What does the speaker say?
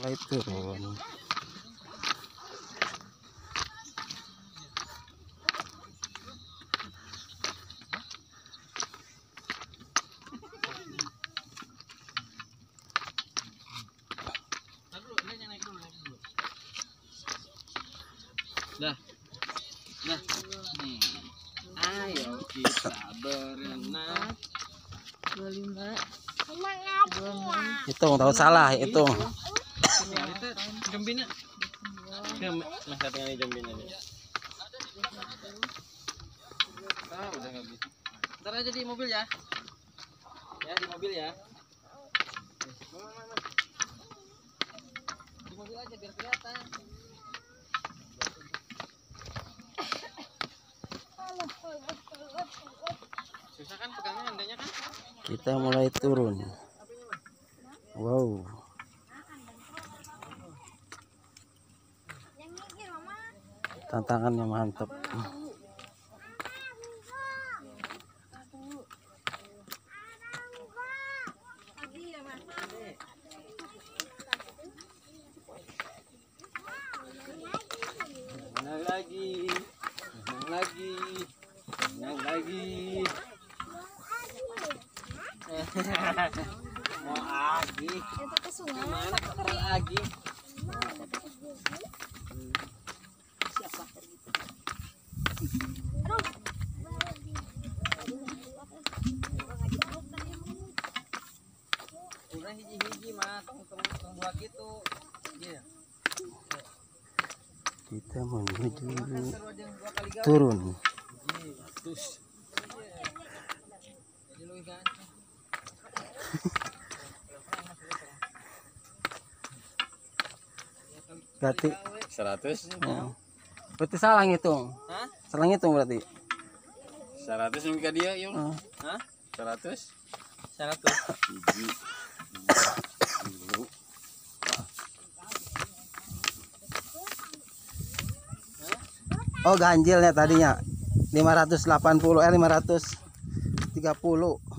mulai turun Dah. Dah. Nih. Ayo kita berenang. dua lima hitung tahu salah hitung Kita jembina. Ya, mas katanya jembina nih. Ah, udah nggak bisa. Ntar aja di mobil ya. Ya di mobil ya. Di mobil aja biar kelihatan. Susah kan pegangnya andanya kan? kita mulai turun wow tantangannya mantap lagi. Lagi. Lagi. Mau lagi. Lagi? karena hiji-hiji mah tong tong buah gitu kita menuju turun. Berarti 100 oh. Ya. berarti salah ngitung? Hah? salah ngitung berarti? 100 yang dia yuk. Hah? seratus. 100 oh ganjilnya tadinya. 580 eh 530